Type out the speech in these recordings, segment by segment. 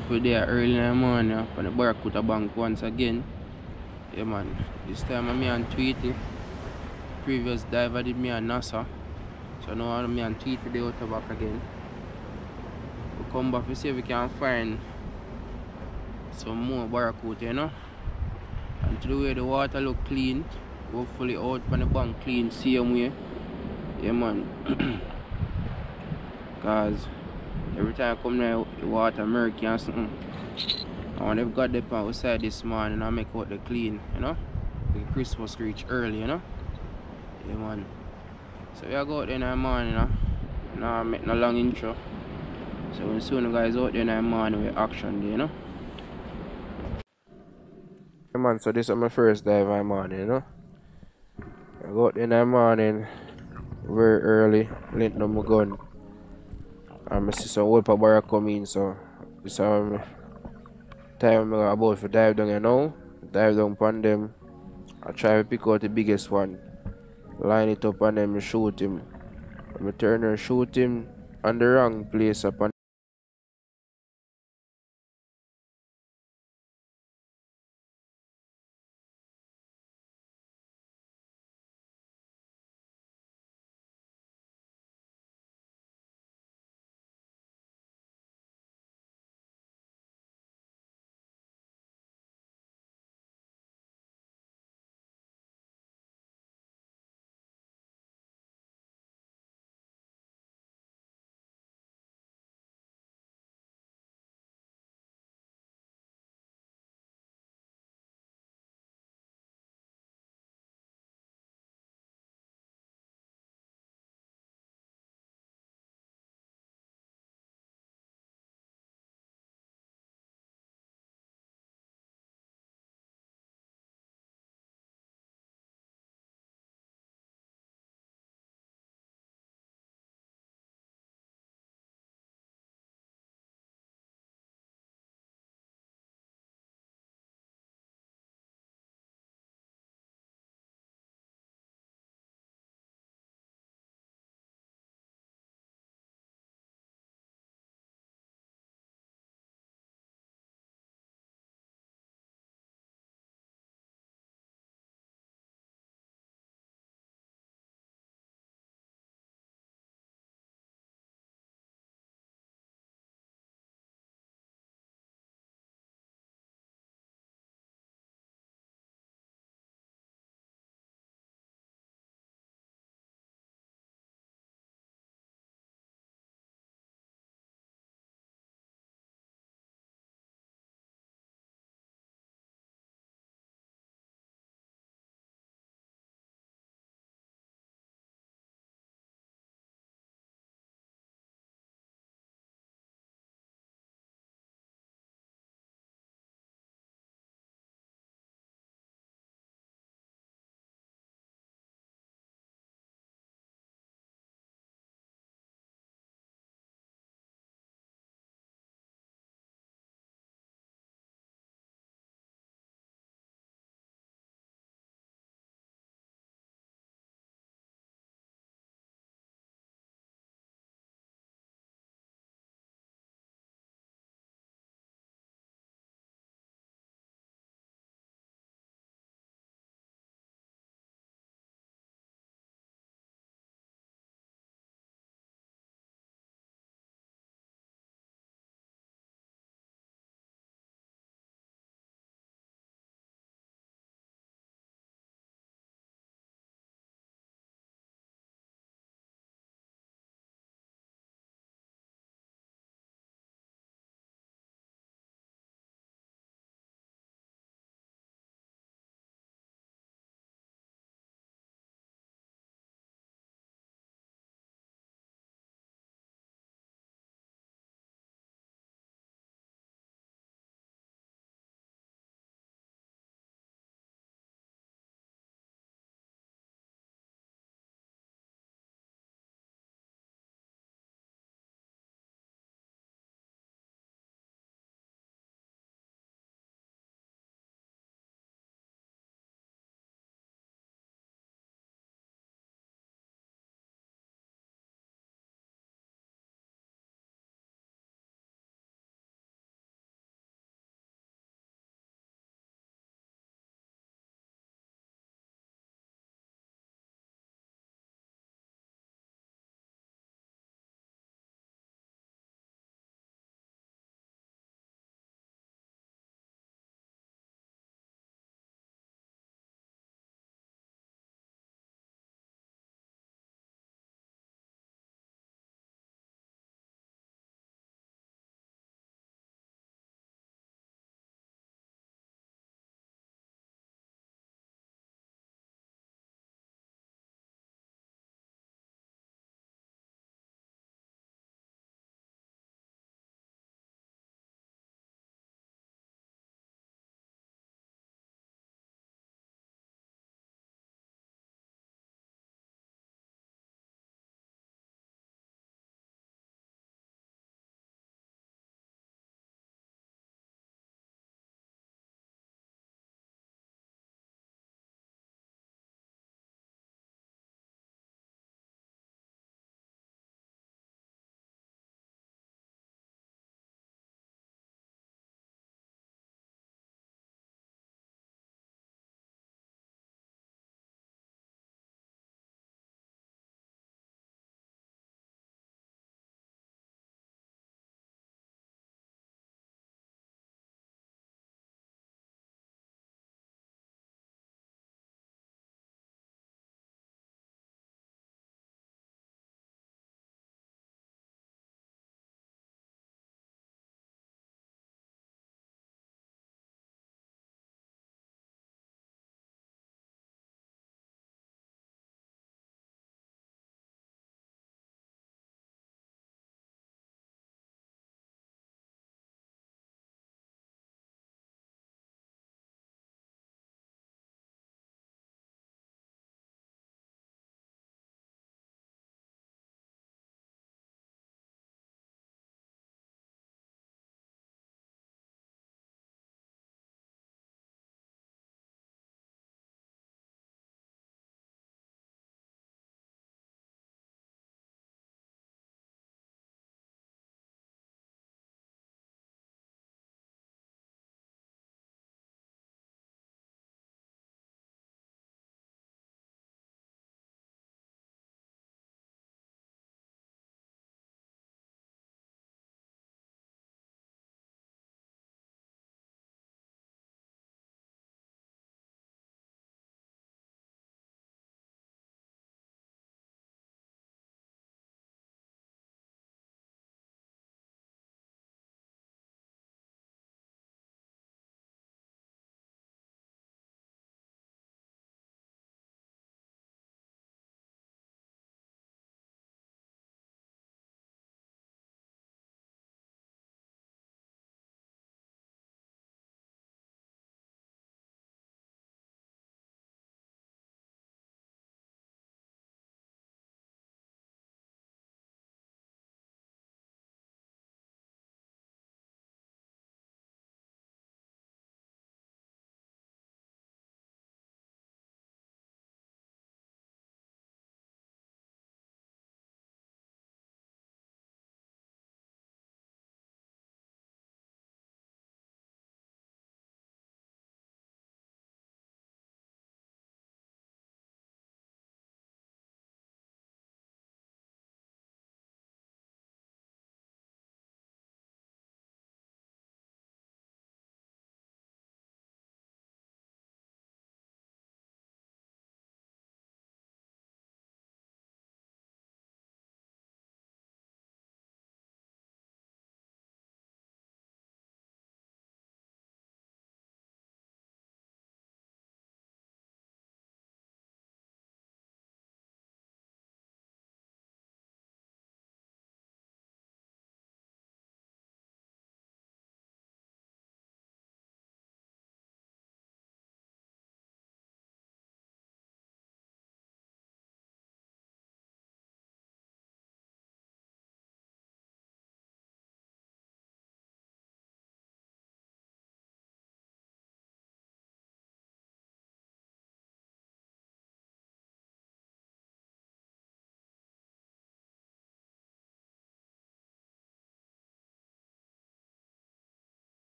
people there early in the morning uh, on the Barracuda Bank once again. Yeah man, this time I'm on Tweety. Previous diver did me on NASA. So now I'm on Tweety the out back again. We come back to see if we can find some more Barracuda, you know. And to the way the water look clean, hopefully out on the bank clean same way. Yeah man. Cause every time I come there the water murky and something. And when they've got the pan outside this morning I make out the clean, you know. The Christmas reach early, you know. Yeah man. So we are go out there in the morning, you know. Now I make no long intro. So when soon the guys out there in the morning with action day, you know. Yeah man, so this is my first dive in the morning, you know. I go out there in the morning very early, lint on my gun. And I see some old bar come in, so is um, time I'm about to dive down you know. Dive down upon them. I try to pick out the biggest one. Line it up on them and shoot him. I'm turn and shoot him on the wrong place upon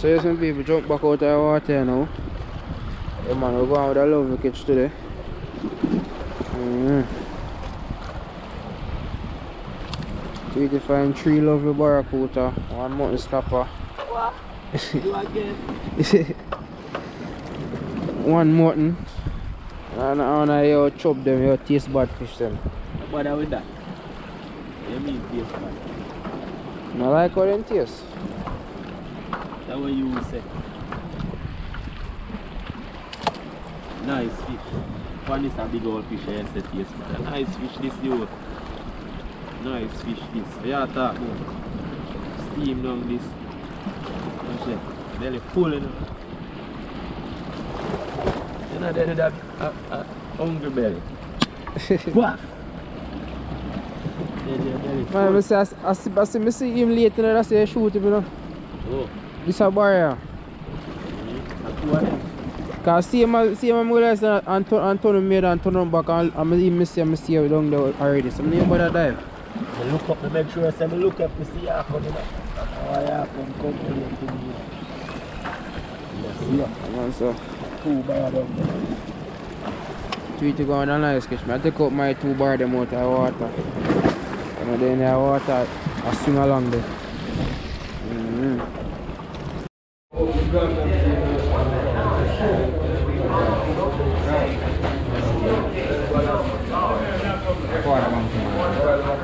So some people jump back out of the water now. Yeah man, we're going with a lovely catch today. Mm. We to find three lovely barracuda, one mutton snapper. What? You again? one mutton. And I uh, chop them, you taste bad fish them. What bother with that? You mean taste bad? I like how them taste. What you will say. Nice fish. One is a big old fish I said taste bad. Nice fish this you. Nice fish this. Yeah, talk about. Steam down this. Belly full enough. You know they that uh, uh, hungry belly. What? Yeah, yeah, belly Man, I see, I, see- I, see, see, see him later and I say shoot him, you know. Oh. This a barrier. That's two of them. Cause see see him, I'm going to and turn, and turn him made and turn him back and I'm even see him see him down there already. So I'm not bother dive. I look up to make sure I say me look up to see her coming up. Oh, How I have come come to the to me. Yes, yeah. Man, so, Two bad down there. three to go on a nice catch. Me I take out my two bar them out of water. And then the water, I swing along there.